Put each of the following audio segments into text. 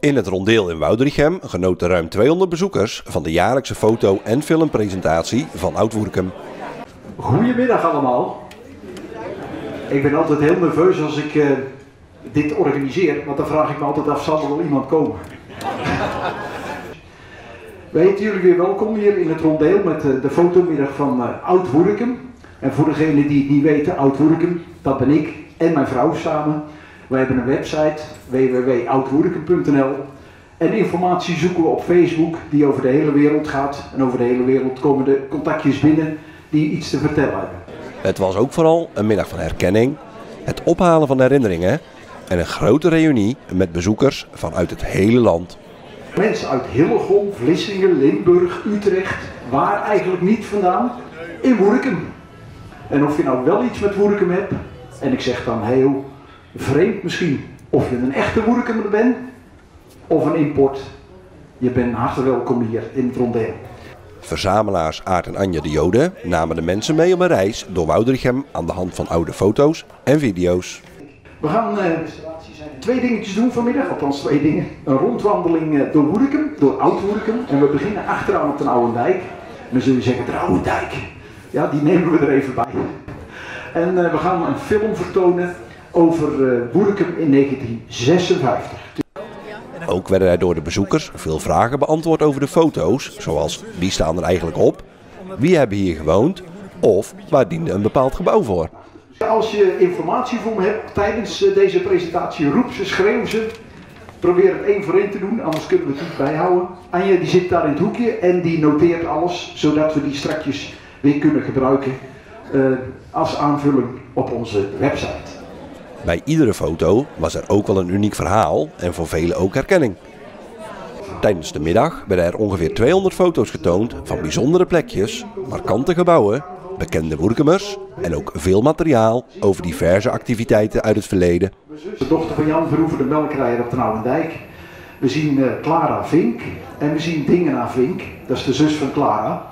In het rondeel in Woudrichem genoten ruim 200 bezoekers van de jaarlijkse foto- en filmpresentatie van Oud-Woerkum. Goedemiddag allemaal. Ik ben altijd heel nerveus als ik uh, dit organiseer, want dan vraag ik me altijd af, zal er wel iemand komen? Wij heten jullie weer welkom hier in het rondeel met uh, de fotomiddag van uh, Oud-Woerkum. En voor degenen die het niet weten, Oud-Woerkum, dat ben ik en mijn vrouw samen. Wij hebben een website www.oudwoerkum.nl en informatie zoeken we op Facebook die over de hele wereld gaat. En over de hele wereld komen de contactjes binnen die iets te vertellen hebben. Het was ook vooral een middag van herkenning, het ophalen van herinneringen en een grote reunie met bezoekers vanuit het hele land. Mensen uit Hillegom, Vlissingen, Limburg, Utrecht, waar eigenlijk niet vandaan, in Woerkum. En of je nou wel iets met Woerkum hebt, en ik zeg dan heel vreemd misschien, of je een echte Woerkumer bent, of een import, je bent hartelijk welkom hier in het rondeel. Verzamelaars Aart en Anja de Joden namen de mensen mee op een reis door Woudrichem aan de hand van oude foto's en video's. We gaan uh, twee dingetjes doen vanmiddag, althans twee dingen. Een rondwandeling uh, door Woerkum, door Oud-Woerkum. En we beginnen achteraan op de Oude Dijk. En dan zul je zeggen, de Oude Dijk. Ja, die nemen we er even bij. En uh, we gaan een film vertonen over Woerkum in 1956. Ook werden er door de bezoekers veel vragen beantwoord over de foto's, zoals wie staan er eigenlijk op, wie hebben hier gewoond of waar diende een bepaald gebouw voor. Als je informatie voor me hebt tijdens deze presentatie, roep ze, schreeuw ze. Probeer het één voor één te doen, anders kunnen we het niet bijhouden. Anja die zit daar in het hoekje en die noteert alles, zodat we die strakjes weer kunnen gebruiken uh, als aanvulling op onze website. Bij iedere foto was er ook wel een uniek verhaal en voor velen ook herkenning. Tijdens de middag werden er ongeveer 200 foto's getoond van bijzondere plekjes, markante gebouwen, bekende Woerkemers en ook veel materiaal over diverse activiteiten uit het verleden. De dochter van Jan Verhoeven, de melkrijder op de Nouwendijk. We zien uh, Clara Vink en we zien Dingena Vink, dat is de zus van Clara.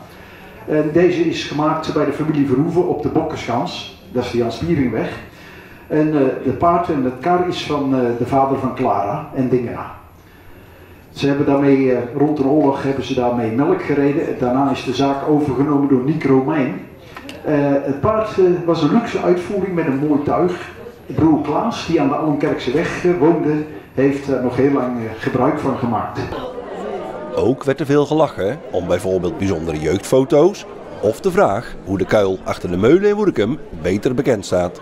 En deze is gemaakt bij de familie Verhoeven op de Bokkenschans, dat is de Jan Spieringweg. En uh, de paard en het kar is van uh, de vader van Clara en Dingena. Ze hebben daarmee, uh, rond de oorlog hebben ze daarmee melk gereden. Daarna is de zaak overgenomen door Nick Romein. het paard was een luxe uitvoering met een mooi tuig. Broer Klaas, die aan de Allenkerkse weg woonde, heeft er nog heel lang gebruik van gemaakt. Ook werd er veel gelachen om bijvoorbeeld bijzondere jeugdfoto's of de vraag hoe de kuil achter de meulen in Woerkum beter bekend staat.